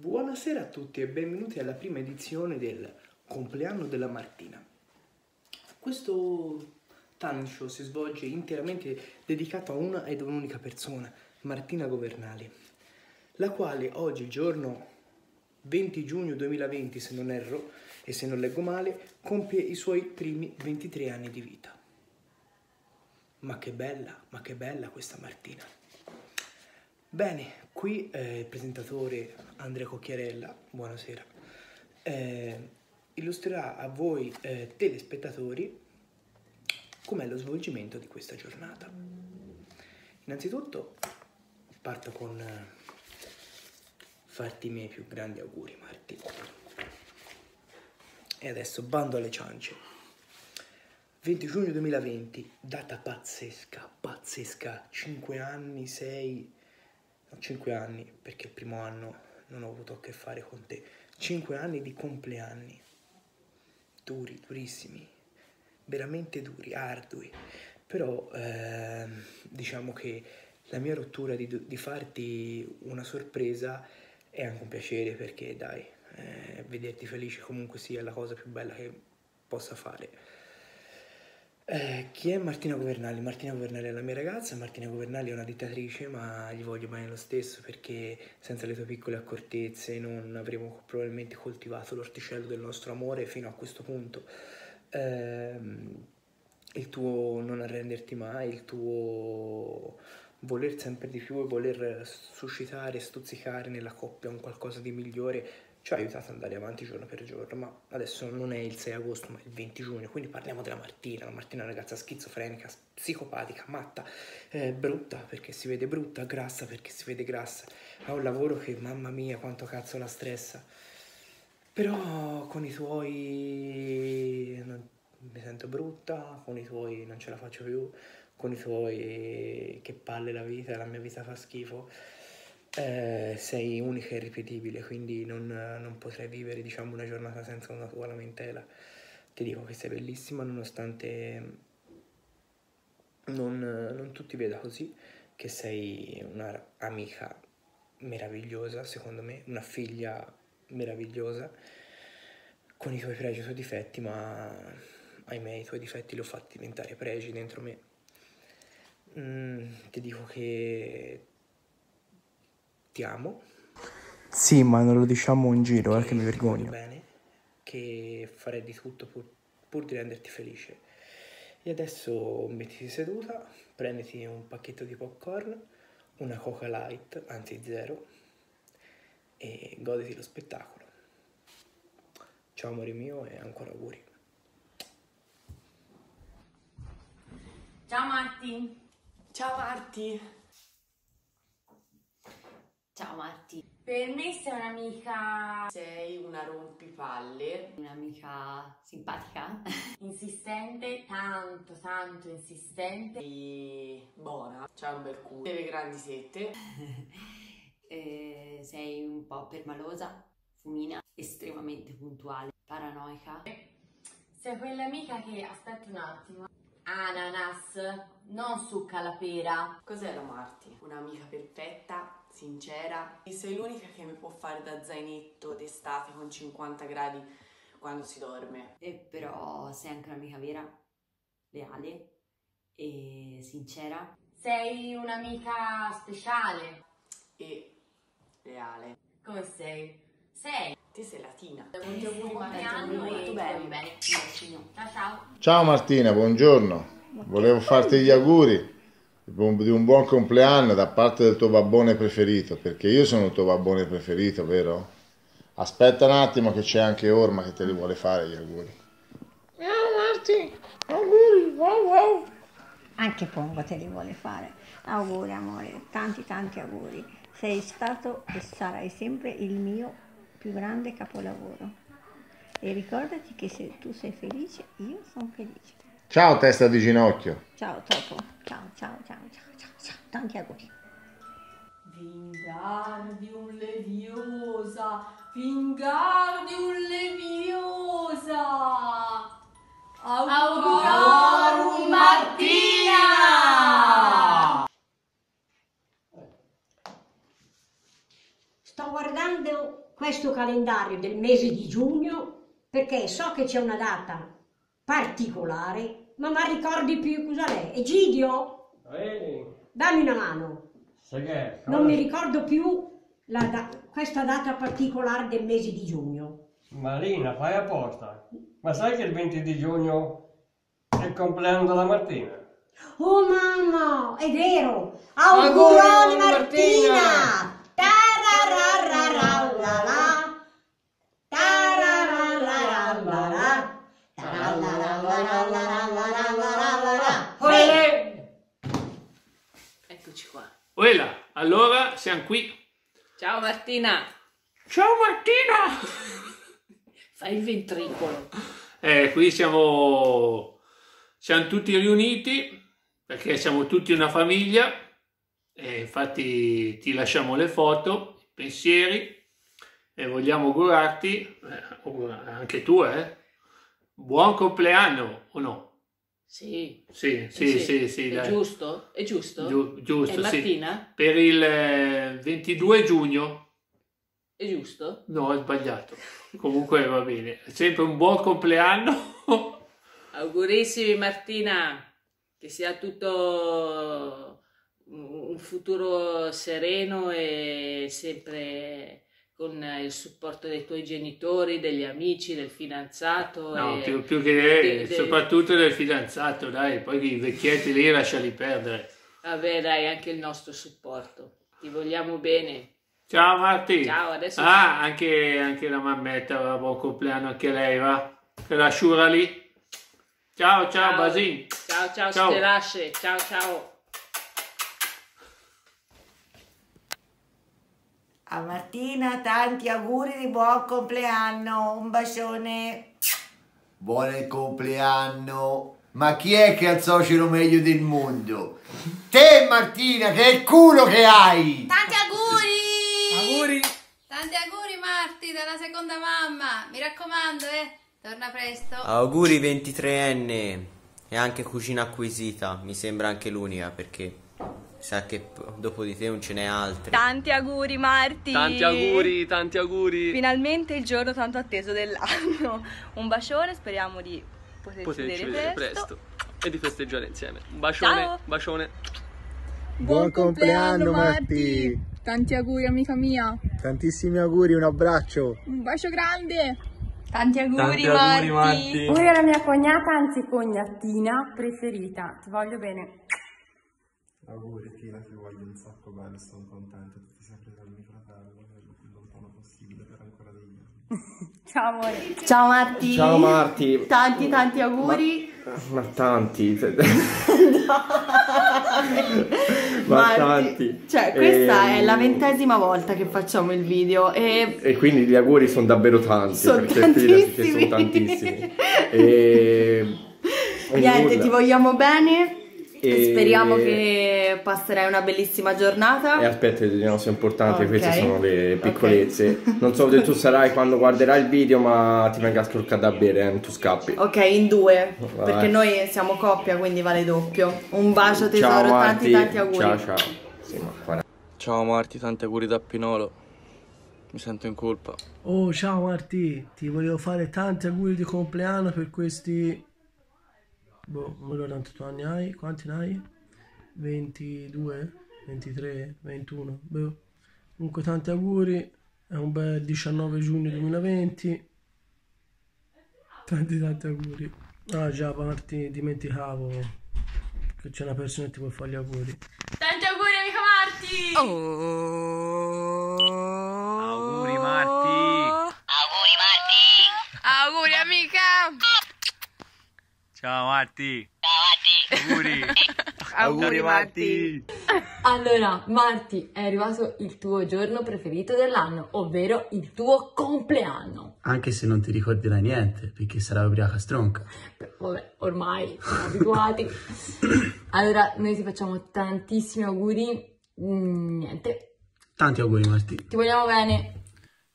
Buonasera a tutti e benvenuti alla prima edizione del compleanno della Martina. Questo show si svolge interamente dedicato a una ed un'unica persona, Martina Governali, la quale oggi, giorno 20 giugno 2020, se non erro e se non leggo male, compie i suoi primi 23 anni di vita. Ma che bella, ma che bella questa Martina. Bene, qui eh, il presentatore Andrea Cocchiarella, buonasera, eh, illustrerà a voi eh, telespettatori com'è lo svolgimento di questa giornata. Innanzitutto parto con eh, farti i miei più grandi auguri Marti. E adesso bando alle ciance. 20 giugno 2020, data pazzesca, pazzesca, 5 anni, 6 no, 5 anni, perché il primo anno non ho avuto a che fare con te, 5 anni di compleanni, duri, durissimi, veramente duri, ardui, però eh, diciamo che la mia rottura di, di, farti una sorpresa è anche un piacere perché dai, eh, vederti felice comunque sia la cosa più bella che possa fare. Eh, chi è Martina Governali? Martina Governali è la mia ragazza, Martina Governali è una dittatrice, ma gli voglio bene lo stesso perché senza le tue piccole accortezze non avremmo probabilmente coltivato l'orticello del nostro amore fino a questo punto. Eh, il tuo non arrenderti mai, il tuo voler sempre di più e voler suscitare, stuzzicare nella coppia un qualcosa di migliore ci ha aiutato ad andare avanti giorno per giorno, ma adesso non è il 6 agosto, ma il 20 giugno, quindi parliamo della Martina. La Martina è una ragazza schizofrenica, psicopatica, matta, eh, brutta perché si vede brutta, grassa perché si vede grassa. Ha un lavoro che, mamma mia, quanto cazzo la stressa. Però con i tuoi non, mi sento brutta, con i tuoi non ce la faccio più, con i tuoi che palle la vita, la mia vita fa schifo eh, sei unica e irripetibile, quindi non, non, potrei vivere diciamo, una giornata senza una tua lamentela. Ti dico che sei bellissima nonostante non, non tu ti veda così, che sei un'amica meravigliosa, secondo me, una figlia meravigliosa, con i tuoi pregi e i tuoi difetti, ma ahimè i tuoi difetti li ho fatti diventare pregi dentro me. Mm, ti dico che ti amo. Sì, ma non lo diciamo in giro, che, eh, che mi vergogno. Bene, che farei di tutto pur, pur di renderti felice. E adesso mettiti seduta, prenditi un pacchetto di popcorn, una Coca Light, anzi zero, e goditi lo spettacolo. Ciao amore mio e ancora auguri. Ciao Marti. Ciao Marti. Ciao Marti. Per me sei un'amica... Sei una rompipalle. Un'amica simpatica. insistente, tanto, tanto insistente. E buona. C'ha un bel culo. Delle grandi sette. eh, sei un po' permalosa, fumina, estremamente puntuale, paranoica. Sei quell'amica che... Aspetta un attimo. Ananas, non succa la pera. Cos'è la Marti? Un'amica perfetta sincera e sei l'unica che mi può fare da zainetto d'estate con 50 gradi quando si dorme. E però sei anche un'amica vera, leale e sincera. Sei un'amica speciale. E leale. Come sei? Sei. Te sei latina. Tanti auguri Martina, molto bene. bene. Ciao ciao. Ciao Martina, buongiorno. Volevo farti gli auguri di un buon compleanno da parte del tuo babbone preferito, perché io sono il tuo babbone preferito, vero? Aspetta un attimo che c'è anche Orma che te li vuole fare gli auguri. Ciao Marti, auguri, wow wow. Anche Pongo te li vuole fare. Auguri amore, tanti tanti auguri. Sei stato e sarai sempre il mio più grande capolavoro. E ricordati che se tu sei felice, io sono felice. Ciao testa di ginocchio. Ciao Topo. Ciao, ciao, ciao, ciao, ciao, ciao. Tanti auguri. Vingardium leviosa, Vingardium leviosa. Augurarum Martina! Sto guardando questo calendario del mese di giugno perché so che c'è una data particolare, ma non ricordi più cosa è. Egidio, Ehi, dammi una mano. sai che? Non mi ricordo più la da- questa data particolare del mese di giugno. Marina, fai apposta. Ma sai che il 20 di giugno è il compleanno della Martina? Oh mamma, è vero! Auguri, Auguroni Martina! Martina! Uela, allora siamo qui. Ciao Martina! Ciao Martina! Fai il ventricolo. Eh, qui siamo, siamo tutti riuniti perché siamo tutti una famiglia. E infatti ti lasciamo le foto, i pensieri e vogliamo augurarti, eh, anche tu, eh, buon compleanno o no? Sì. Sì, Eh sì, sì, sì, È dai. giusto? È giusto? Giu- giusto, sì. Martina? Per il eh, 22 giugno È giusto? No, ho sbagliato. Comunque va bene. Sempre un buon compleanno. Augurissimi Martina, che sia tutto un futuro sereno e sempre con il supporto dei tuoi genitori, degli amici, del fidanzato. No, e più, più che de- de- soprattutto del fidanzato, dai. Poi i vecchietti lì lasciali perdere. Vabbè, dai, anche il nostro supporto. Ti vogliamo bene. Ciao Marti. Ciao, adesso Ah, anche, anche la mammetta, va, buon compleanno anche lei, va? Che la sciura lì. Ciao, ciao, Basin. Ciao, ciao, Ciao. Stelasce. Ciao, ciao. A Martina tanti auguri di buon compleanno, un bacione. Buon compleanno! Ma chi è che ha il socio meglio del mondo? Te Martina, che è il culo che hai! Tanti auguri! Auguri! Tanti auguri Marti dalla seconda mamma. Mi raccomando, eh. Torna presto. Auguri 23enne e anche cucina acquisita, mi sembra anche l'unica perché sa che dopo di te non ce n'è altri. Tanti auguri Marti! Tanti auguri, tanti auguri. Finalmente il giorno tanto atteso dell'anno. Un bacione, speriamo di poterci, Poterci vedere vedere presto. presto e di festeggiare insieme. Un bacione, Ciao. bacione. Buon compleanno Marti! Tanti auguri amica mia! Tantissimi auguri, un abbraccio! Un bacio grande! Tanti auguri, Tanti auguri, Marti. Marti. Auguri alla mia cognata, anzi cognatina preferita. Ti voglio bene. Auguri Tina, ti voglio un sacco bene, sono contento che ti sia preso il mio fratello, il più lontano possibile per ancora degli anni. Ciao amore. Ciao Marti. Ciao Marti. Tanti tanti auguri. Ma tanti. Ma Marti. tanti. Cioè, questa Ehm, è la ventesima volta che facciamo il video e E quindi gli auguri sono davvero tanti, Sono tantissimi. sono tantissimi. E... e niente, nulla. ti vogliamo bene. E- Speriamo che passerai una bellissima giornata. E aspetta, le cose importanti, Ok. queste sono le piccolezze. Non so dove tu sarai quando guarderai il video, ma ti venga a scroccare da bere, eh, tu scappi. Ok, in due, Vai. perché noi siamo coppia, quindi vale doppio. Un bacio tesoro, Ciao tanti Marti. tanti auguri. Ciao ciao. Sì, ma guarda. Ciao Marti, tanti auguri da Pinolo. Mi sento in colpa. Oh, ciao Marti, ti volevo fare tanti auguri di compleanno per questi... Boh, mi ricordo quanti anni hai, quanti ne hai? 22, 23, 21, boh. Comunque tanti auguri, è un bel 19 giugno 2020. Tanti tanti auguri. Ah già, Marti, dimenticavo che c'è una persona che ti può fare gli auguri. Tanti auguri amica Marti! Auguri Marti. Auguri Marti! Auguri amica! Ciao Marti. Auguri. Auguri, Marti. Allora, Marti, è arrivato il tuo giorno preferito dell'anno, ovvero il tuo compleanno. Anche se non ti ricorderai niente, perché sarà ubriaca stronca. Vabbè, ormai siamo abituati. Allora, noi ti facciamo tantissimi auguri. Mm, niente, Tanti auguri Marti. ti vogliamo bene.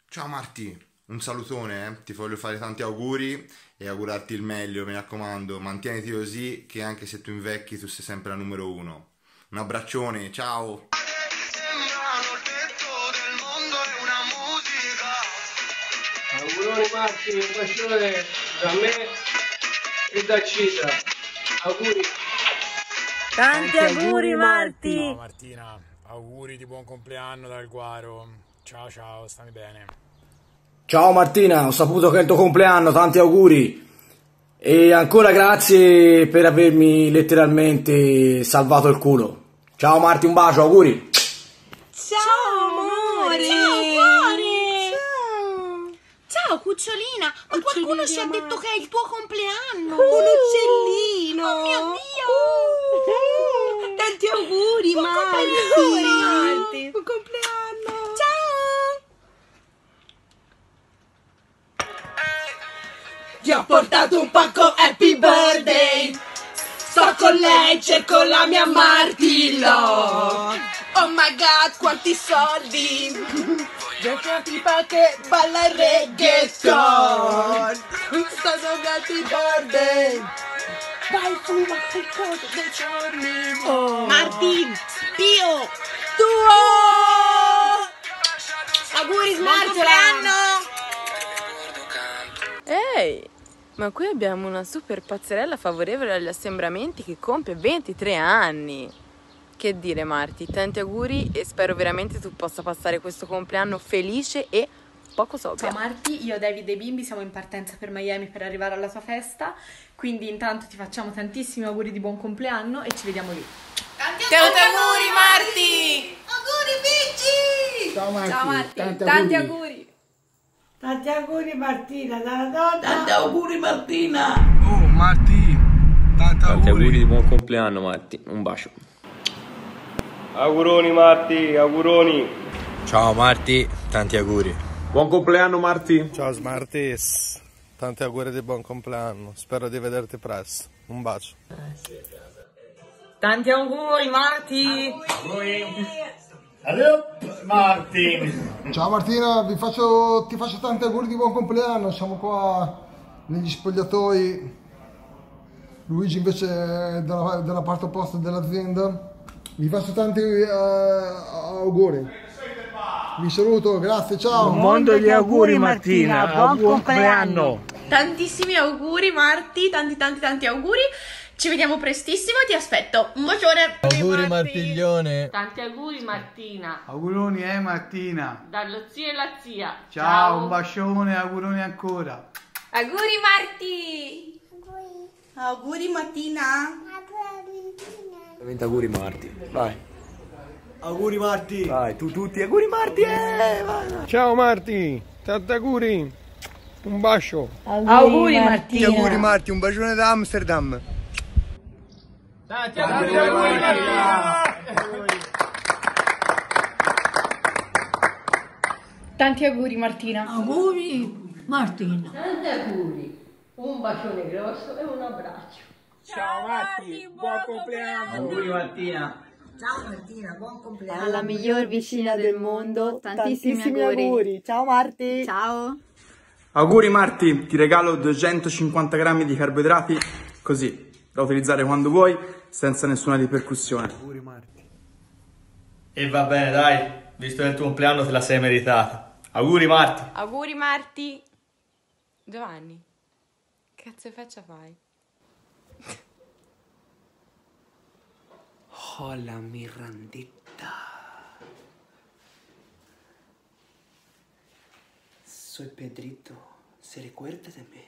Ciao Marti, un salutone, eh. ti voglio fare tanti auguri e augurarti il meglio, mi raccomando, mantieniti così che anche se tu invecchi tu sei sempre la numero uno. Un abbraccione, ciao! Musica Marti, un bacione da me e da Cita. Auguri. Tanti auguri Marti! Ciao Martina, auguri di buon compleanno dal Guaro. Ciao ciao, stammi bene. Ciao Martina, ho saputo che è il tuo compleanno, tanti auguri. E ancora grazie per avermi letteralmente salvato il culo. Ciao Marti, un bacio, auguri. Ciao amore! Ciao cuore! Ciao! Ciao cucciolina! Ma qualcuno ci ha detto che è il tuo compleanno! Un uccellino! Oh mio Dio! Tanti auguri Marti! compleanno! Marti! Buon compleanno! Ti ho portato un pacco happy birthday Sto con lei, cerco la mia Martillo Oh my god, quanti soldi C'è una tipa che balla il reggaeton Sto con happy birthday Vai fuma qualcosa dei giorni oh. Martin! Pio! Tuo! Auguri Smart compleanno! Ehi, ma qui abbiamo una super pazzerella favorevole agli assembramenti che compie 23 anni. Che dire Marti, tanti auguri e spero veramente tu possa passare questo compleanno felice e poco sobria. Ciao Marti, io, David e Bimbi siamo in partenza per Miami per arrivare alla tua festa, quindi intanto ti facciamo tantissimi auguri di buon compleanno e ci vediamo lì. Tanti auguri Marti! Auguri Bici! Ciao Marti, Ciao Marti, tanti tanti auguri. auguri! Tanti auguri Martina, dalla donna. Tanti auguri Martina! Oh Marti, tanti Tanti auguri di buon compleanno Marti, un bacio. Auguroni Marti, auguroni. Ciao Marti, tanti auguri. Buon compleanno Marti. Ciao Smarties, tanti auguri di buon compleanno. Spero di vederti presto. Un bacio. Tanti auguri Marti! Martin. Ciao Martina, vi faccio, ti faccio tanti auguri di buon compleanno. Siamo qua negli spogliatoi. Luigi invece è dalla, dalla parte opposta dell'azienda. Vi faccio tanti eh, auguri. Vi saluto, grazie, ciao. Un mondo di auguri Martina, buon buon compleanno. Tantissimi auguri Marti, tanti tanti tanti auguri. Ci vediamo prestissimo e ti aspetto. Un bacione. Auguri Martiglione. Tanti auguri Martina, Auguroni eh Martina. dallo zio e la zia. bacione, auguroni ancora. Auguri Marti! Auguri Martina! Veramente auguri Marti. Vai. Auguri Marti. Vai, tu tutti auguri Marti. Eh, vai. Ciao Marti, tanti auguri. Un bacio. Auguri Martina! auguri Marti, un bacione da Amsterdam. Tanti auguri Martina. Tanti auguri Martina! Auguri Martina. Tanti auguri, un bacione grosso e un abbraccio. Ciao Marti, buon compleanno. Auguri Martina. Ciao Martina, buon compleanno. Alla miglior vicina del mondo, tantissimi, auguri. Ciao Marti! Ciao. Auguri Marti, ti regalo 250 grammi di carboidrati così, da utilizzare quando vuoi, senza nessuna ripercussione. Auguri Marti. E va bene dai, visto che è il tuo compleanno te la sei meritata. Auguri Marti. Auguri Marti. Giovanni, che cazzo di faccia fai? Hola Mirandita. Soy Pedrito. ¿Se recuerda de mí?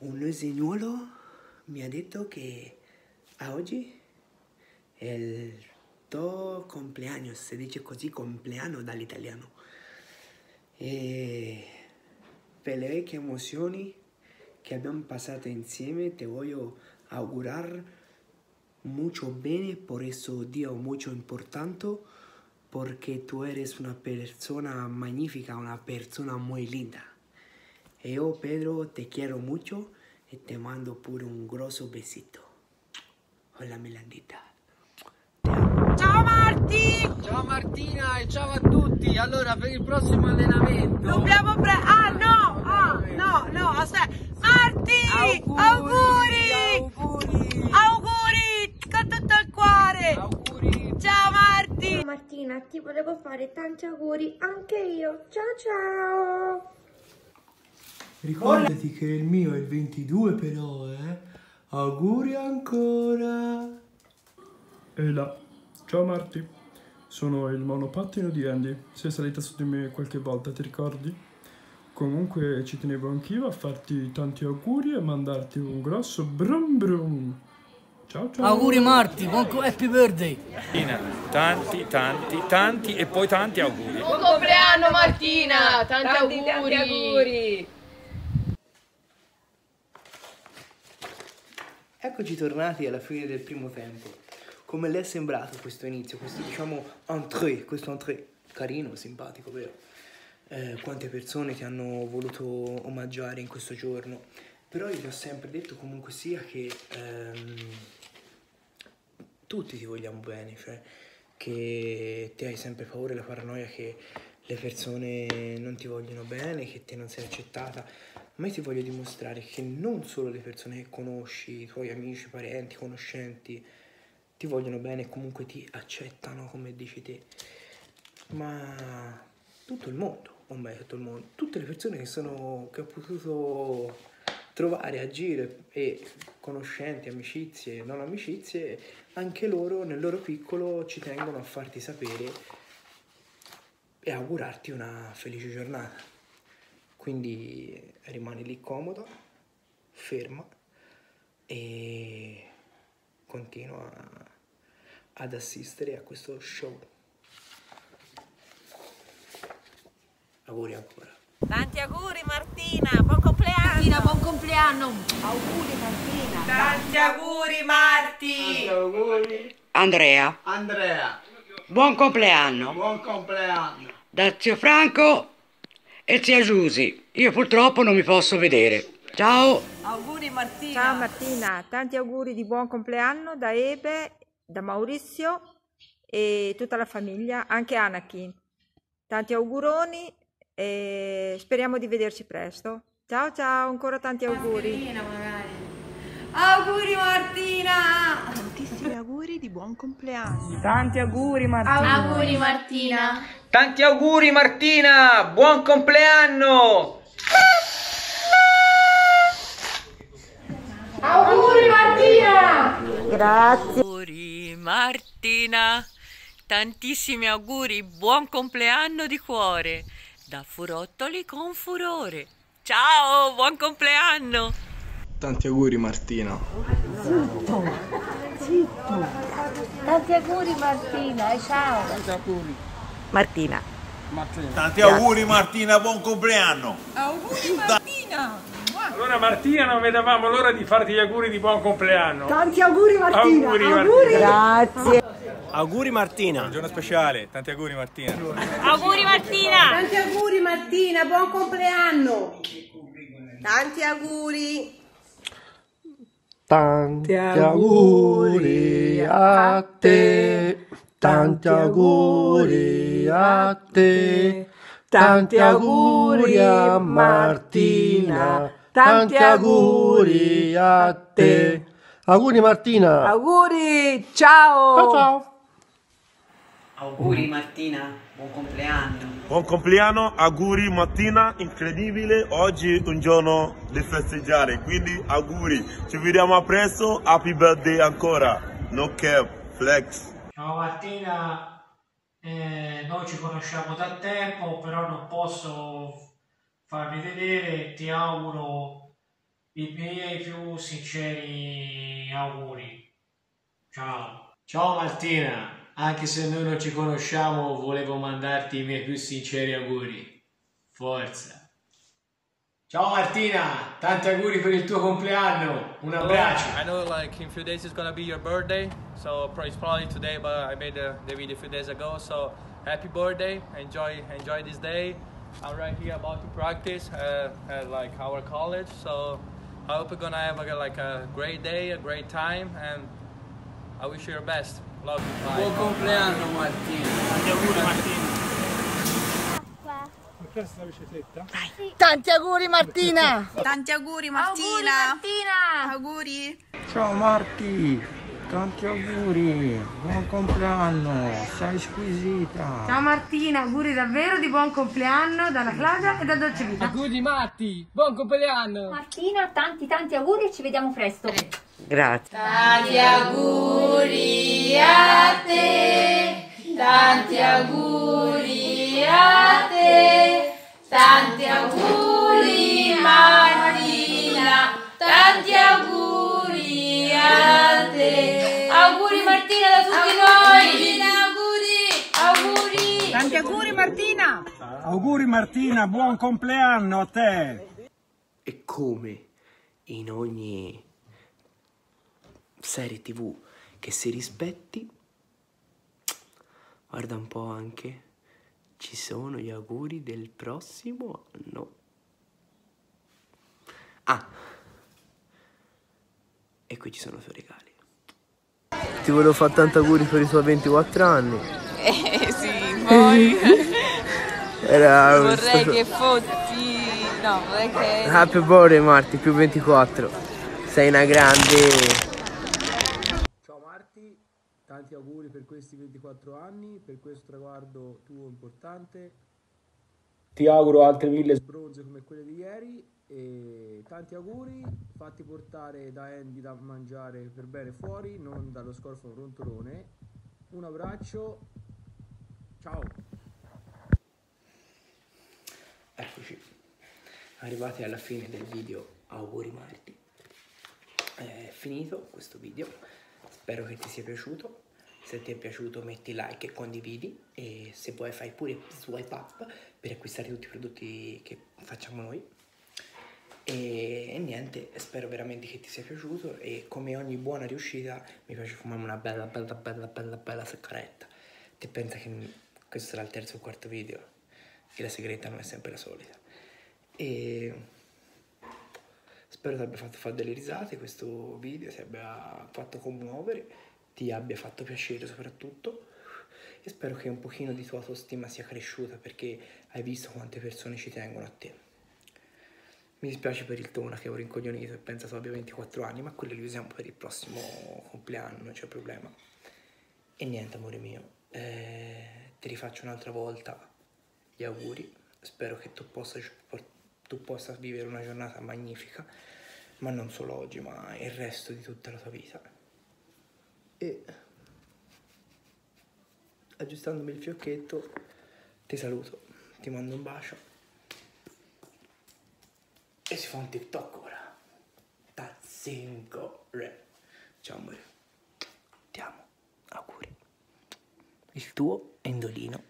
Un señuelo me ha dicho que oggi è il tuo compleanno, si dice così compleanno dall'italiano. E per le vecchie emozioni che abbiamo passato insieme ti voglio augurare mucho bene por eso día mucho importante porque tú eres una persona magnífica, una persona muy linda. Yo, Pedro, te quiero mucho y te mando pure un grosso besito. Hola, Melandita. Ciao Marti! Ciao Martina e ciao a tutti. Allora, per il prossimo allenamento. Dobbiamo pre... Ah no! Ah, no, no, aspetta! Marti! Auguri! Auguri! Auguri! Con tutto il cuore! Auguri! Ciao Marti! Martina, ti volevo fare tanti auguri anche io. Ciao ciao! Ricordati che il mio è il 22 però, eh. Auguri ancora. E là. Ciao Marti, sono il monopattino di Andy. Sei salita su di me qualche volta, ti ricordi? Comunque ci tenevo anch'io a farti tanti auguri e mandarti un grosso brum brum. Ciao ciao. Auguri Marti, buon happy birthday. Martina, tanti, tanti, tanti e poi tanti auguri. Buon compleanno Martina! Tanti, Tanti, auguri! tanti auguri. Eccoci tornati alla fine del primo tempo. Come le è sembrato questo inizio, questo diciamo entrée, questo entrée carino, simpatico, vero? Eh, quante persone ti hanno voluto omaggiare in questo giorno. Però io ti ho sempre detto comunque sia che ehm, tutti ti vogliamo bene, cioè che ti hai sempre paura e la paranoia che le persone non ti vogliono bene, che te non sei accettata. Ma io ti voglio dimostrare che non solo le persone che conosci, i tuoi amici, parenti, conoscenti, ti vogliono bene e comunque ti accettano come dici te, ma tutto il mondo, o meglio tutto il mondo, tutte le persone che, sono, che ho potuto trovare a giro e conoscenti, amicizie, non amicizie, anche loro nel loro piccolo ci tengono a farti sapere e augurarti una felice giornata. Quindi rimani lì comoda, ferma e continua ad assistere a questo show. Auguri ancora. Tanti auguri Martina, buon compleanno! Martina, buon compleanno! Auguri Martina! Tanti auguri Marti! auguri! Andrea, Andrea, buon compleanno buon compleanno! Da zio Franco e zia Giusy. Io purtroppo non mi posso vedere. Ciao! Auguri Martina! Ciao Martina, tanti auguri di buon compleanno da Ebe, da Maurizio e tutta la famiglia, anche Anakin. Tanti auguroni e speriamo di vederci presto. Ciao ciao, ancora tanti auguri. Auguri Martina! Tantissimi auguri di buon compleanno. Tanti auguri Martina. Auguri Martina! Tanti auguri Martina, buon compleanno. Auguri Martina! Grazie. Auguri Martina, tantissimi auguri, buon compleanno di cuore, da Furottoli con furore. Ciao, buon compleanno! Tanti auguri Martina. Zitto, zitto. Tanti auguri Martina e ciao. Tanti auguri. Martina. Tanti auguri Martina, buon compleanno! Auguri Martina! Allora Martina non vedevamo l'ora di farti gli auguri di buon compleanno. Tanti auguri Martina. Auguri, Martina. Grazie. Auguri Martina. Un giorno speciale, tanti auguri Martina. Auguri Martina! Tanti auguri Martina, buon compleanno! Tanti auguri! Tanti auguri a te. Tanti auguri a te. Tanti auguri a Martina. Tanti auguri a te. Auguri Martina. Auguri, ciao. Ciao ciao. Auguri Martina, buon compleanno. Buon compleanno, auguri Martina, incredibile, oggi è un giorno di festeggiare, quindi auguri, ci vediamo a presto, happy birthday ancora, no cap, flex. Ciao Martina, eh, noi ci conosciamo da tempo, però non posso farvi vedere, ti auguro i miei più sinceri auguri. Ciao. Ciao Martina, anche se noi non ci conosciamo, volevo mandarti i miei più sinceri auguri. Forza. Ciao Martina, tanti auguri per il tuo compleanno. Un abbraccio. I know like in few days it's gonna be your birthday, so it's probably today, but I made the, the video a few days ago. So happy birthday! Enjoy enjoy this day. I'm right here about to practice uh, at like our college, so I hope you're gonna have a, like a great day, a great time, and I wish you your best. Buon compleanno Martina. Tanti auguri la bicicletta? Tanti auguri Martina! Tanti auguri Martina! Martina! Auguri! Ciao Marti. Tanti auguri, buon compleanno, sei squisita. Ciao Martina, auguri davvero di buon compleanno dalla Claudia e da Dolce Vita. Auguri Matti, buon compleanno! Martina, tanti tanti auguri e ci vediamo presto. Grazie. Tanti auguri a te, tanti auguri a te, tanti auguri Martina, tanti auguri a te. Auguri Martina da tutti noi. Auguri, auguri. Tanti auguri Martina! Auguri Martina, buon compleanno a te! E come in ogni serie tv che si rispetti, guarda un po' anche, ci sono gli auguri del prossimo anno. Ah, e qui ci sono i suoi regali. Ti volevo fare tanti auguri per i tuoi 24 anni. Eh sì, poi Era vorrei stato- che fossi... No, vorrei che... Happy birthday Marti, più 24. Sei una grande. Ciao Marti, tanti auguri per questi 24 anni, per questo traguardo tuo importante. Ti auguro altre mille bronze come quelle di ieri e tanti auguri, fatti portare da Andy da mangiare per bene fuori, non dallo scorfo brontolone. Un abbraccio, ciao! Eccoci, arrivati alla fine del video Auguri Marti. È finito questo video, spero che ti sia piaciuto. Se ti è piaciuto metti like e condividi e se vuoi fai pure swipe up per acquistare tutti i prodotti che facciamo noi. E, e niente, spero veramente che ti sia piaciuto e come ogni buona riuscita mi piace fumare una bella bella bella bella bella sigaretta. Ti pensa che questo sarà il terzo o quarto video e la segreta non è sempre la solita. E spero ti abbia fatto fare delle risate questo video, ti abbia fatto commuovere, ti abbia fatto piacere soprattutto e spero che un pochino di tua autostima sia cresciuta perché hai visto quante persone ci tengono a te. Mi dispiace per il Tona che ho rincoglionito e pensa tu abbia 24 anni, ma quello li usiamo per il prossimo compleanno, non c'è problema. E niente, amore mio, eh, ti rifaccio un'altra volta gli auguri. Spero che tu possa, tu possa vivere una giornata magnifica, ma non solo oggi, ma il resto di tutta la tua vita. E aggiustandomi il fiocchetto, ti saluto, ti mando un bacio. E si fa un TikTok ora. 5 re. Ciao amore. Ti amo. Auguri. Il tuo Endolino.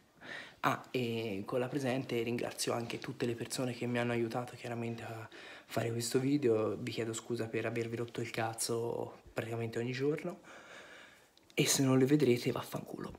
Ah, e con la presente ringrazio anche tutte le persone che mi hanno aiutato chiaramente a fare questo video. Vi chiedo scusa per avervi rotto il cazzo praticamente ogni giorno. E se non le vedrete, vaffanculo.